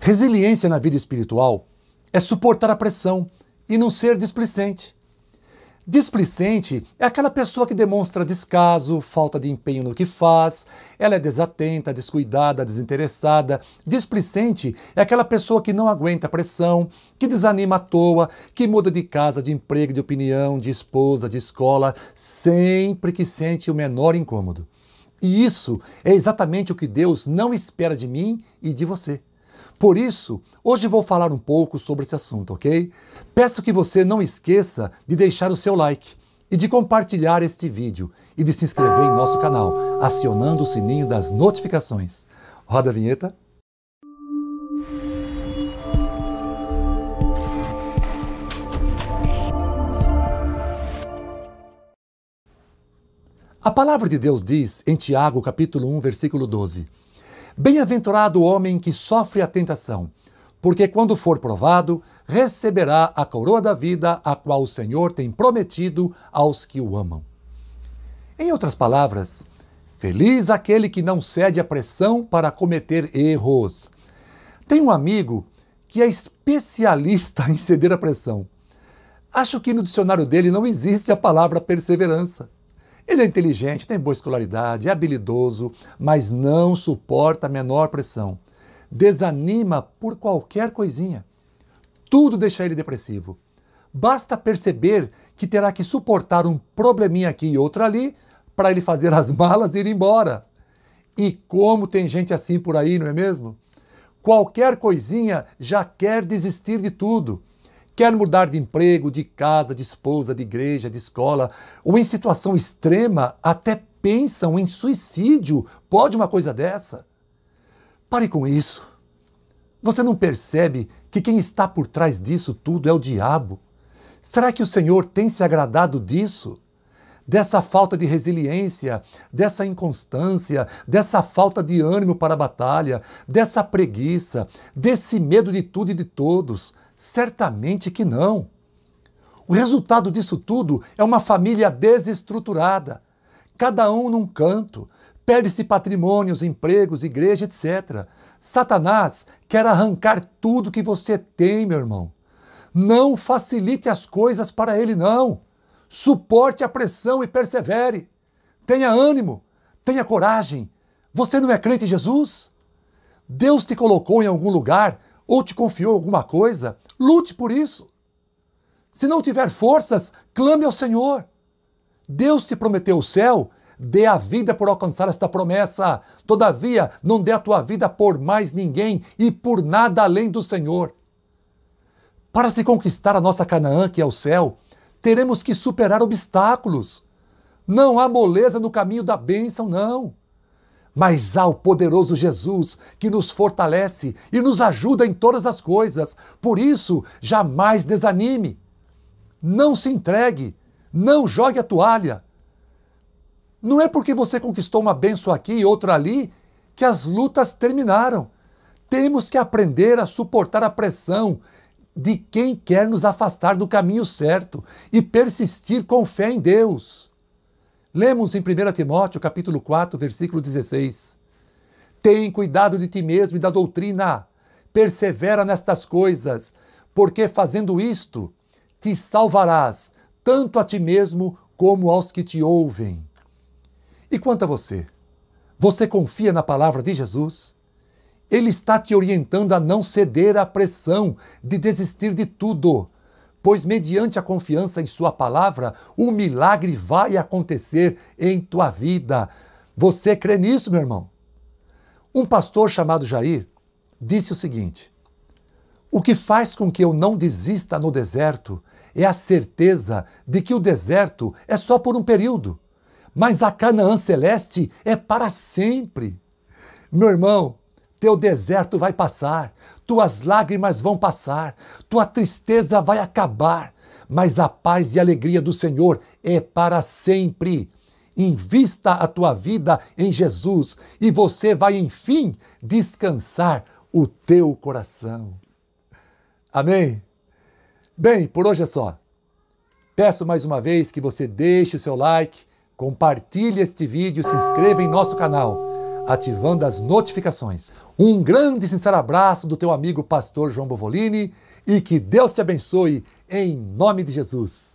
Resiliência na vida espiritual é suportar a pressão e não ser displicente. Displicente é aquela pessoa que demonstra descaso, falta de empenho no que faz, ela é desatenta, descuidada, desinteressada. Displicente é aquela pessoa que não aguenta a pressão, que desanima à toa, que muda de casa, de emprego, de opinião, de esposa, de escola, sempre que sente o menor incômodo. E isso é exatamente o que Deus não espera de mim e de você. Por isso, hoje vou falar um pouco sobre esse assunto, ok? Peço que você não esqueça de deixar o seu like e de compartilhar este vídeo e de se inscrever em nosso canal, acionando o sininho das notificações. Roda a vinheta. A palavra de Deus diz em Tiago, capítulo 1, versículo 12: Bem-aventurado o homem que sofre a tentação, porque quando for provado, receberá a coroa da vida, a qual o Senhor tem prometido aos que o amam. Em outras palavras, feliz aquele que não cede à pressão para cometer erros. Tem um amigo que é especialista em ceder à pressão. Acho que no dicionário dele não existe a palavra perseverança. Ele é inteligente, tem boa escolaridade, é habilidoso, mas não suporta a menor pressão. Desanima por qualquer coisinha. Tudo deixa ele depressivo. Basta perceber que terá que suportar um probleminha aqui e outro ali para ele fazer as malas e ir embora. E como tem gente assim por aí, não é mesmo? Qualquer coisinha já quer desistir de tudo quer mudar de emprego, de casa, de esposa, de igreja, de escola, ou em situação extrema, até pensam em suicídio. Pode uma coisa dessa? Pare com isso. Você não percebe que quem está por trás disso tudo é o diabo? Será que o Senhor tem se agradado disso? Dessa falta de resiliência, dessa inconstância, dessa falta de ânimo para a batalha, dessa preguiça, desse medo de tudo e de todos, Certamente que não. O resultado disso tudo é uma família desestruturada, cada um num canto, perde-se patrimônios, empregos, igreja, etc. Satanás quer arrancar tudo que você tem, meu irmão. Não facilite as coisas para ele, não. Suporte a pressão e persevere. Tenha ânimo, tenha coragem. Você não é crente em Jesus? Deus te colocou em algum lugar ou te confiou alguma coisa, lute por isso. Se não tiver forças, clame ao Senhor. Deus te prometeu o céu, dê a vida por alcançar esta promessa. Todavia, não dê a tua vida por mais ninguém e por nada além do Senhor. Para se conquistar a nossa Canaã, que é o céu, teremos que superar obstáculos. Não há moleza no caminho da bênção, não mas há o poderoso Jesus que nos fortalece e nos ajuda em todas as coisas. Por isso, jamais desanime. Não se entregue. Não jogue a toalha. Não é porque você conquistou uma benção aqui e outra ali que as lutas terminaram. Temos que aprender a suportar a pressão de quem quer nos afastar do caminho certo e persistir com fé em Deus. Lemos em 1 Timóteo capítulo 4, versículo 16. Tem cuidado de ti mesmo e da doutrina, persevera nestas coisas, porque fazendo isto, te salvarás, tanto a ti mesmo como aos que te ouvem. E quanto a você? Você confia na palavra de Jesus? Ele está te orientando a não ceder à pressão de desistir de tudo, pois mediante a confiança em Sua palavra, o milagre vai acontecer em tua vida. Você crê nisso, meu irmão? Um pastor chamado Jair disse o seguinte: O que faz com que eu não desista no deserto é a certeza de que o deserto é só por um período, mas a Canaã celeste é para sempre. Meu irmão, teu deserto vai passar, tuas lágrimas vão passar, tua tristeza vai acabar, mas a paz e a alegria do Senhor é para sempre. Invista a tua vida em Jesus e você vai, enfim, descansar o teu coração. Amém? Bem, por hoje é só. Peço mais uma vez que você deixe o seu like, compartilhe este vídeo, se inscreva em nosso canal ativando as notificações. Um grande e sincero abraço do teu amigo pastor João Bovolini e que Deus te abençoe em nome de Jesus.